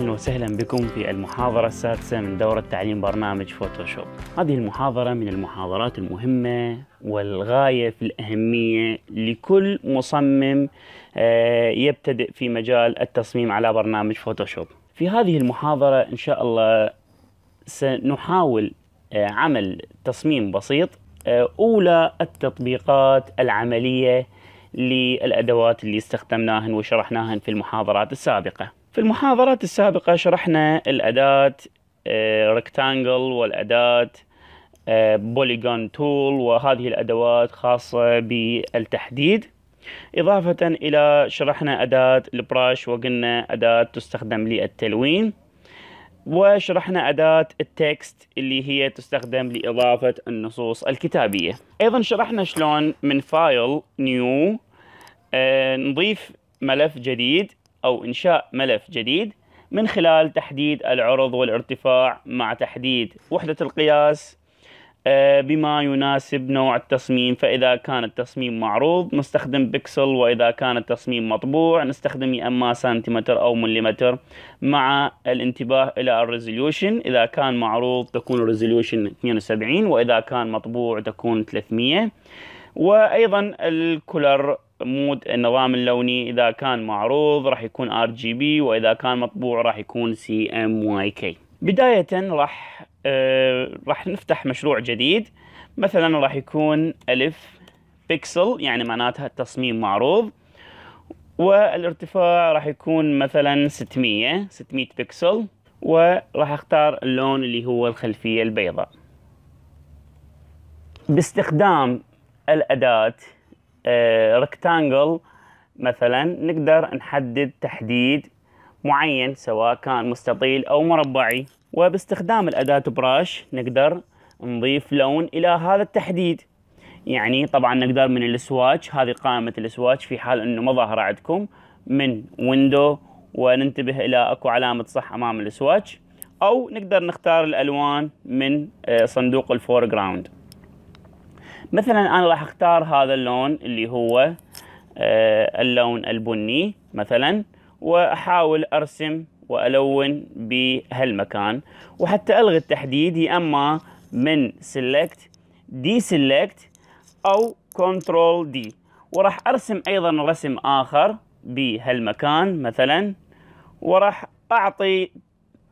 أهلا وسهلا بكم في المحاضرة السادسة من دورة تعليم برنامج فوتوشوب. هذه المحاضرة من المحاضرات المهمة والغاية في الأهمية لكل مصمم آه، يبتدئ في مجال التصميم على برنامج فوتوشوب. في هذه المحاضرة إن شاء الله سنحاول آه، عمل تصميم بسيط آه، أولى التطبيقات العملية للأدوات اللي استخدمناهن وشرحناهن في المحاضرات السابقة. في المحاضرات السابقة شرحنا الأداة rectangle والأداة polygon tool وهذه الأدوات خاصة بالتحديد. إضافة إلى شرحنا أداة ال brush وقلنا أداة تستخدم للتلوين. وشرحنا أداة ال text اللي هي تستخدم لإضافة النصوص الكتابية. أيضا شرحنا شلون من file new آه نضيف ملف جديد أو إنشاء ملف جديد من خلال تحديد العرض والارتفاع مع تحديد وحدة القياس آه، بما يناسب نوع التصميم. فإذا كان التصميم معروض نستخدم بكسل وإذا كان التصميم مطبوع نستخدم يا إما سنتيمتر أو مليمتر مع الانتباه إلى ال resolution. إذا كان معروض تكون ال resolution 72 وإذا كان مطبوع تكون 300 وأيضا ال color mode النظام اللوني إذا كان معروض راح يكون RGB وإذا كان مطبوع راح يكون CMYK. بداية راح آه راح نفتح مشروع جديد. مثلا راح يكون ألف بيكسل يعني معناتها التصميم معروض. والارتفاع راح يكون مثلا 600 600 بيكسل. وراح أختار اللون اللي هو الخلفية البيضاء. باستخدام الأداة rectangle آه، مثلا نقدر نحدد تحديد معين سواء كان مستطيل أو مربعي. وباستخدام الأداة brush نقدر نضيف لون إلى هذا التحديد. يعني طبعا نقدر من ال swatch هذه قائمة ال swatch في حال أنه ما ظاهرة عندكم من window وننتبه إلى أكو علامة صح أمام ال swatch. أو نقدر نختار الألوان من آه، صندوق الفور جراوند مثلا أنا راح أختار هذا اللون اللي هو آه، اللون البني مثلا وأحاول أرسم وألون بهالمكان. وحتى ألغي التحديد يا أما من select deselect أو control D. وراح أرسم أيضا رسم آخر بهالمكان مثلا. وراح أعطي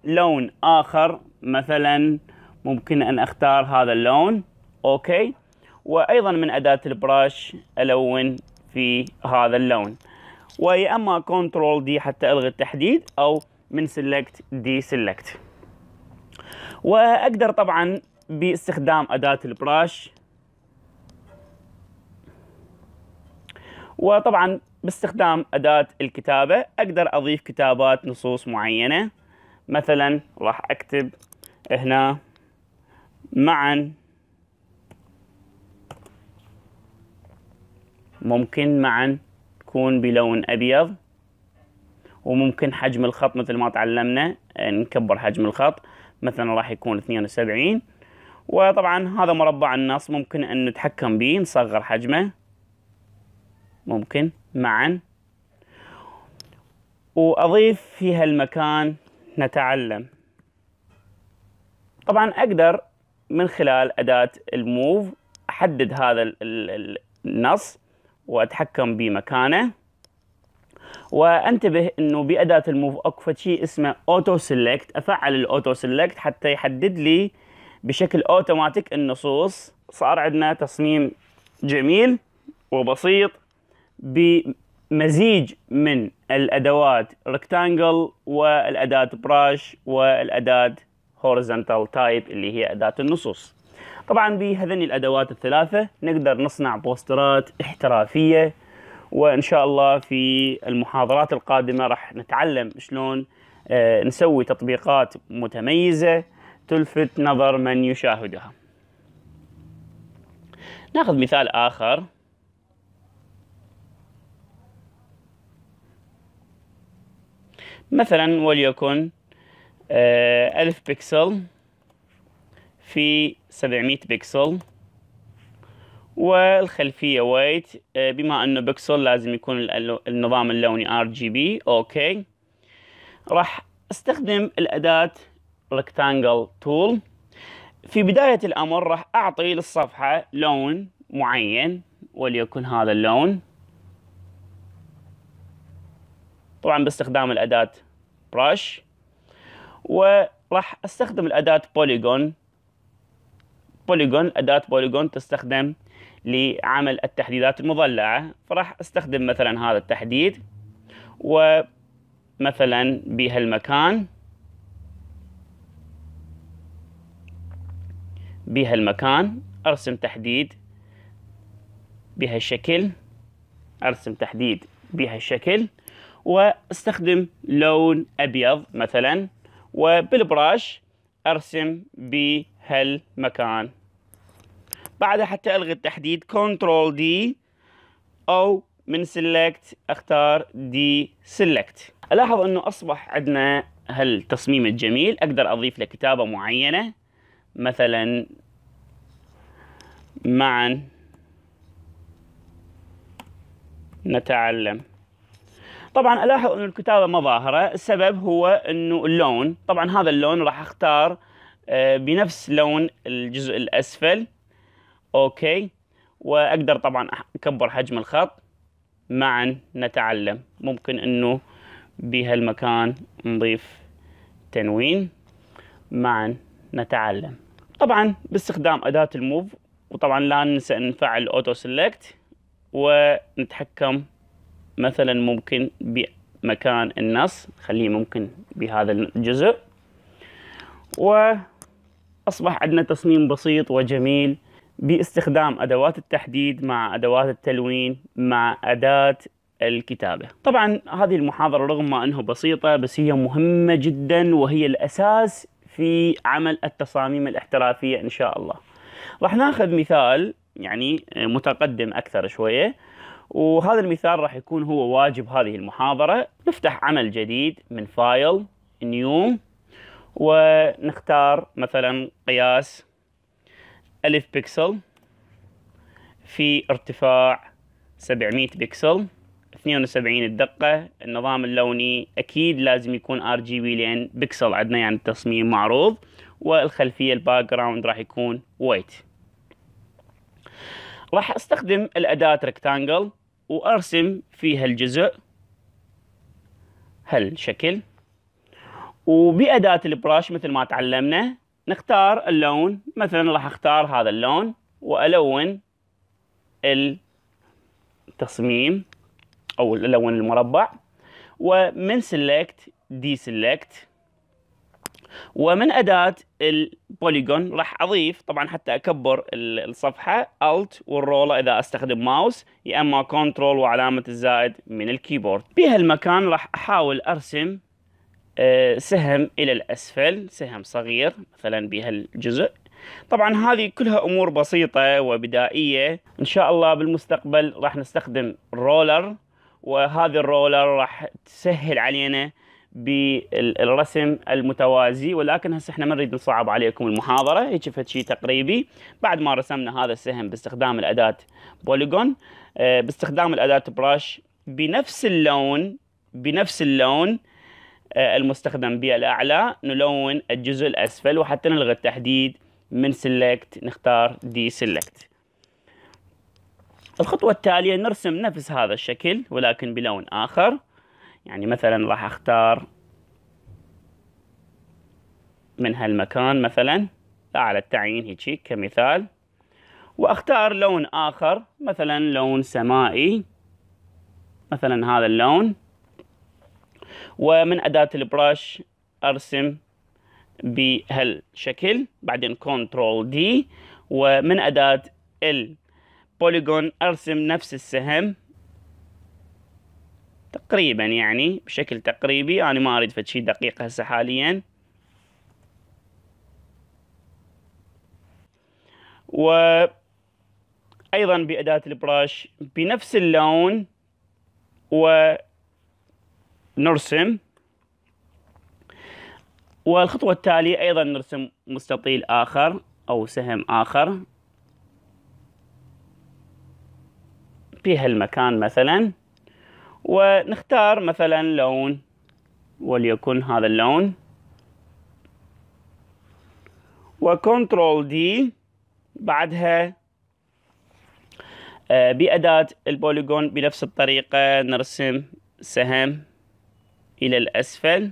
لون آخر مثلا. ممكن أن أختار هذا اللون. okay. وأيضا من أداة ال brush ألون في هذا اللون. ويا أما control D حتى ألغي التحديد أو من select deselect وأقدر طبعا باستخدام أداة ال brush. وطبعا باستخدام أداة الكتابة أقدر أضيف كتابات نصوص معينة. مثلا راح أكتب هنا معا ممكن معا تكون بلون أبيض وممكن حجم الخط مثل ما تعلمنا نكبر حجم الخط مثلا راح يكون 72 وطبعا هذا مربع النص ممكن أن نتحكم به نصغر حجمه. ممكن معا. وأضيف في هالمكان نتعلم. طبعا أقدر من خلال أداة ال move أحدد هذا النص. وأتحكم بمكانه. وأنتبه إنه بأداة ال move أكو شيء اسمه auto select. أفعل ال auto select حتى يحدد لي بشكل أوتوماتيك النصوص صار عندنا تصميم جميل وبسيط بمزيج من الأدوات rectangle والأداة brush والأداة horizontal type اللي هي أداة النصوص. طبعا بهذني الأدوات الثلاثة نقدر نصنع بوسترات احترافية وإن شاء الله في المحاضرات القادمة راح نتعلم شلون آه، نسوي تطبيقات متميزة تلفت نظر من يشاهدها. ناخذ مثال آخر. مثلا وليكن آه، ألف بكسل. في 700 بكسل. والخلفية white آه، بما أنه بكسل لازم يكون النظام اللوني RGB. Okay. راح أستخدم الأداة rectangle tool. في بداية الأمر راح أعطي للصفحة لون معين وليكن هذا اللون. طبعا باستخدام الأداة brush. وراح أستخدم الأداة polygon. Polygon أداة polygon تستخدم لعمل التحديدات المضلعة. فراح أستخدم مثلا هذا التحديد ومثلا بهالمكان بهالمكان أرسم تحديد بهالشكل أرسم تحديد بهالشكل وأستخدم لون أبيض مثلا وبالبراش أرسم بهالمكان. بعدها حتى ألغي التحديد كنترول دي أو من select أختار deselect ألاحظ أنه أصبح عندنا هالتصميم الجميل. أقدر أضيف له كتابة معينة. مثلا معا نتعلم. طبعا ألاحظ أنه الكتابة ما ظاهرة. السبب هو أنه اللون. طبعا هذا اللون راح أختار آه، بنفس لون الجزء الأسفل. Okay. وأقدر طبعا أكبر حجم الخط. معا نتعلم. ممكن إنه بهالمكان نضيف تنوين. معا نتعلم. طبعا باستخدام أداة ال move. وطبعا لا ننسى نفعل auto select. ونتحكم مثلا ممكن بمكان النص. خليه ممكن بهذا الجزء. وأصبح عندنا تصميم بسيط وجميل. باستخدام أدوات التحديد مع أدوات التلوين مع أداة الكتابة. طبعا هذه المحاضرة رغم ما أنها بسيطة بس هي مهمة جدا وهي الأساس في عمل التصاميم الاحترافية إن شاء الله. راح ناخذ مثال يعني متقدم أكثر شوية وهذا المثال راح يكون هو واجب هذه المحاضرة. نفتح عمل جديد من فايل New ونختار مثلا قياس ألف بكسل في ارتفاع 700 بكسل 72 الدقة. النظام اللوني أكيد لازم يكون RGB لأن بكسل عندنا يعني التصميم معروض والخلفية ال background راح يكون white. راح أستخدم الأداة rectangle وأرسم فيها الجزء هالشكل. وبأداة ال brush مثل ما تعلمنا نختار اللون. مثلا راح أختار هذا اللون وألون التصميم أو الون المربع. ومن select deselect ومن أداة ال polygon راح أضيف طبعا حتى أكبر الصفحة Alt والرولة إذا أستخدم ماوس يا إما control وعلامة الزائد من ال keyboard. بهالمكان راح أحاول أرسم آه، سهم إلى الأسفل سهم صغير مثلا بهالجزء. طبعا هذه كلها أمور بسيطة وبدائية. إن شاء الله بالمستقبل راح نستخدم ruler وهذه ال ruler راح تسهل علينا بالرسم المتوازي. ولكن هسه إحنا ما نريد نصعب عليكم المحاضرة هيك فد شيء تقريبي. بعد ما رسمنا هذا السهم باستخدام الأداة polygon آه، باستخدام الأداة brush بنفس اللون بنفس اللون آه، المستخدم بالأعلى نلون الجزء الأسفل وحتى نلغي التحديد من select نختار deselect الخطوة التالية نرسم نفس هذا الشكل ولكن بلون آخر. يعني مثلا راح أختار من هالمكان مثلا أعلى التعيين هيك كمثال. وأختار لون آخر مثلا لون سمائي. مثلا هذا اللون. ومن أداة ال brush أرسم بهالشكل بعدين control D. ومن أداة ال polygon أرسم نفس السهم. تقريبا يعني بشكل تقريبي. أنا ما أريد فد شي دقيق هسه حاليا. وأيضا بأداة البراش بنفس اللون و نرسم. والخطوة التالية أيضا نرسم مستطيل آخر أو سهم آخر. في هالمكان مثلا. ونختار مثلا لون وليكن هذا اللون. و control D بعدها آه، بأداة ال polygon بنفس الطريقة نرسم سهم إلى الأسفل.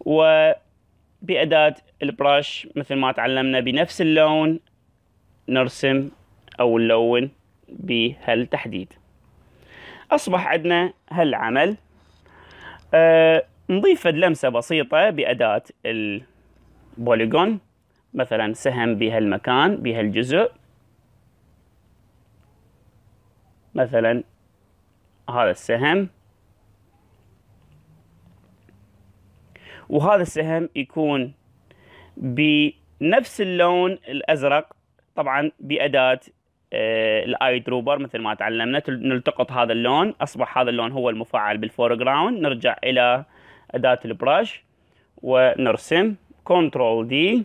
وبأداة ال brush مثل ما تعلمنا بنفس اللون نرسم أو نلون بهالتحديد. أصبح عندنا هالعمل. أه نضيف لمسة بسيطة بأداة ال polygon مثلا سهم بهالمكان بهالجزء. مثلا هذا السهم. وهذا السهم يكون بنفس اللون الأزرق طبعا بأداة آه، ال eyedropper مثل ما تعلمنا. نلتقط هذا اللون أصبح هذا اللون هو المفعل بال foreground نرجع إلى أداة البراش ونرسم. كنترول دي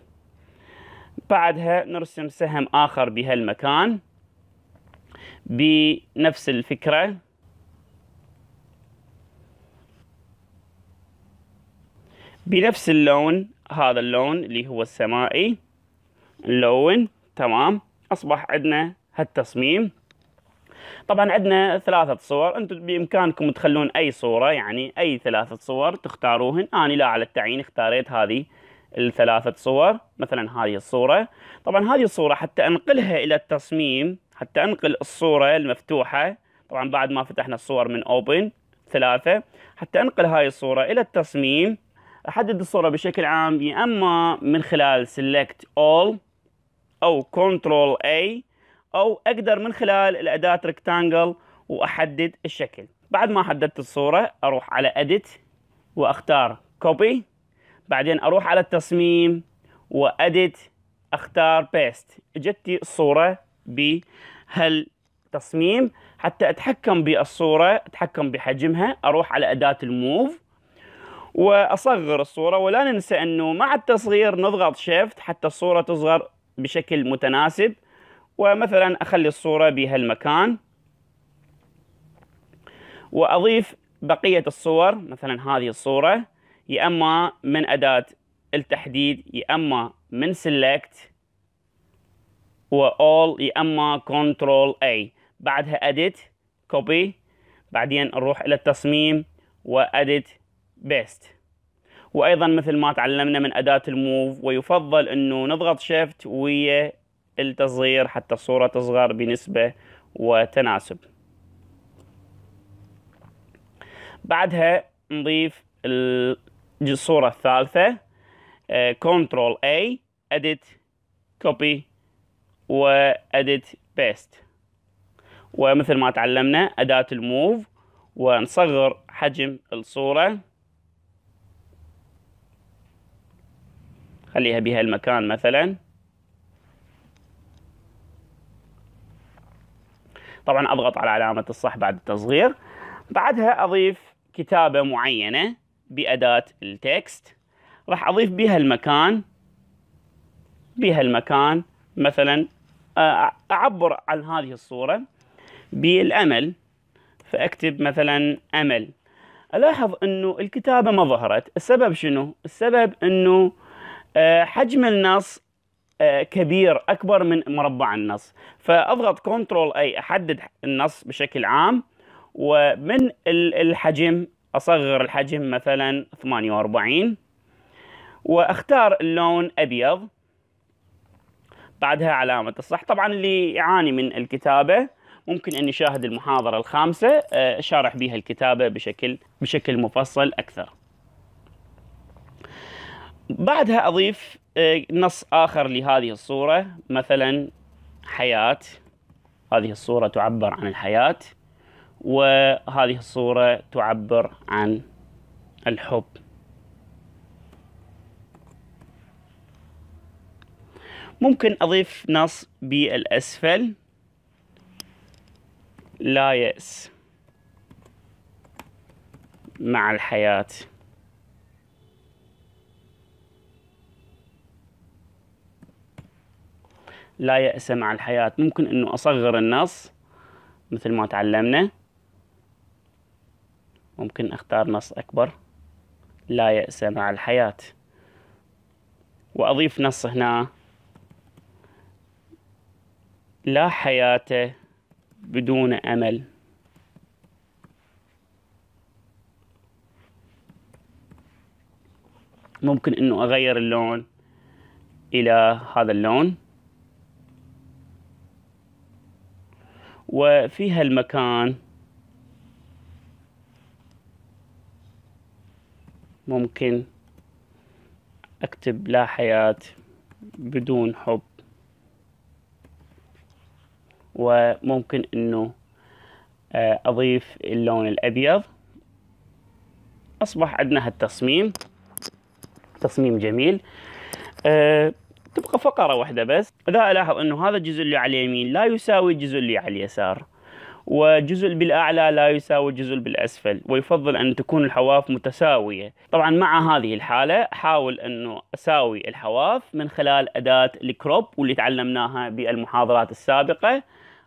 بعدها نرسم سهم آخر بهالمكان بنفس الفكرة. بنفس اللون هذا اللون اللي هو السمائي. نلون تمام. أصبح عندنا هالتصميم. طبعا عندنا ثلاثة صور. أنتم بإمكانكم تخلون أي صورة يعني أي ثلاثة صور تختاروهن. أنا لا على التعيين اختاريت هذه الثلاثة صور. مثلا هذه الصورة. طبعا هذه الصورة حتى أنقلها إلى التصميم حتى أنقل الصورة المفتوحة. طبعا بعد ما فتحنا الصور من اوبن ثلاثة. حتى أنقل هاي الصورة إلى التصميم. أحدد الصورة بشكل عام يا أما من خلال select all أو control A أو أقدر من خلال الأداة rectangle وأحدد الشكل. بعد ما حددت الصورة أروح على edit وأختار copy بعدين أروح على التصميم واديت أختار paste. اجتي الصورة بهالتصميم. حتى أتحكم بالصورة أتحكم بحجمها أروح على أداة الموف وأصغر الصورة ولا ننسى أنه مع التصغير نضغط شيفت حتى الصورة تصغر بشكل متناسب. ومثلا أخلي الصورة بهالمكان وأضيف بقية الصور مثلا هذه الصورة يا أما من أداة التحديد يا أما من select و all يا أما control A. بعدها edit copy. بعدين نروح إلى التصميم و paste وأيضا مثل ما تعلمنا من أداة الموف ويفضل إنه نضغط شيفت ويا التصغير حتى الصورة تصغر بنسبة وتناسب. بعدها نضيف الصورة الثالثة كنترول A edit copy و edit paste. ومثل ما تعلمنا أداة الموف ونصغر حجم الصورة. خليها بهالمكان مثلا. طبعا أضغط على علامة الصح بعد التصغير. بعدها أضيف كتابة معينة بأداة التكست. راح أضيف بها المكان بها المكان مثلا أعبر عن هذه الصورة بالأمل. فأكتب مثلا أمل. ألاحظ إنه الكتابة ما ظهرت. السبب شنو؟ السبب إنه آه، حجم النص آه، كبير أكبر من مربع النص. فأضغط كنترول أي أحدد النص بشكل عام ومن الحجم أصغر الحجم مثلا 48 وأختار اللون أبيض. بعدها علامة الصح. طبعا اللي يعاني من الكتابة ممكن أن يشاهد المحاضرة الخامسة آه، شارح بها الكتابة بشكل بشكل مفصل أكثر. بعدها أضيف آه، نص آخر لهذه الصورة. مثلا حياة. هذه الصورة تعبر عن الحياة وهذه الصورة تعبر عن الحب. ممكن أضيف نص بالأسفل. لا يأس. مع الحياة. لا يأس مع الحياة. ممكن أنه أصغر النص مثل ما تعلمنا. ممكن أختار نص أكبر. لا يأس مع الحياة. وأضيف نص هنا. لا حياة بدون أمل. ممكن إنه أغير اللون إلى هذا اللون. وفي هالمكان. ممكن أكتب لا حياة بدون حب. وممكن إنه آه، أضيف اللون الأبيض. أصبح عندنا هالتصميم. تصميم جميل. أه تبقى فقرة واحدة بس. إذا ألاحظ أنه هذا الجزء اللي على اليمين لا يساوي الجزء اللي على اليسار. وجزء بالأعلى لا يساوي الجزء بالأسفل ويفضل أن تكون الحواف متساوية. طبعا مع هذه الحالة حاول أنه أساوي الحواف من خلال أداة الكروب واللي تعلمناها بالمحاضرات السابقة.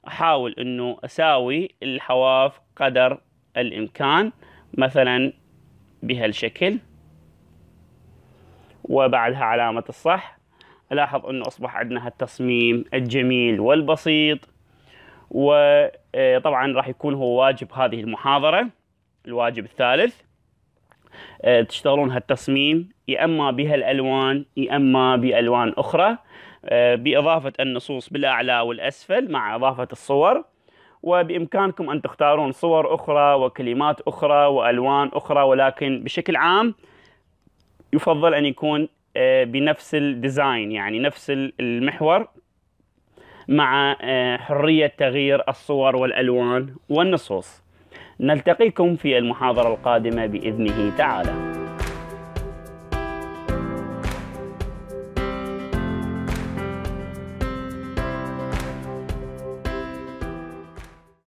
أحاول أنه أساوي الحواف قدر الإمكان مثلا بهالشكل وبعدها علامة الصح ألاحظ أنه أصبح عندنا هالتصميم الجميل والبسيط وطبعا راح يكون هو واجب هذه المحاضرة الواجب الثالث. تشتغلون هالتصميم يا أما بهالألوان يا أما بألوان أخرى. بإضافة النصوص بالأعلى والأسفل مع إضافة الصور. وبإمكانكم أن تختارون صور أخرى وكلمات أخرى وألوان أخرى ولكن بشكل عام يفضل أن يكون بنفس الديزاين يعني نفس المحور مع آه، حرية تغيير الصور والألوان والنصوص. نلتقيكم في المحاضرة القادمة بإذنه تعالى.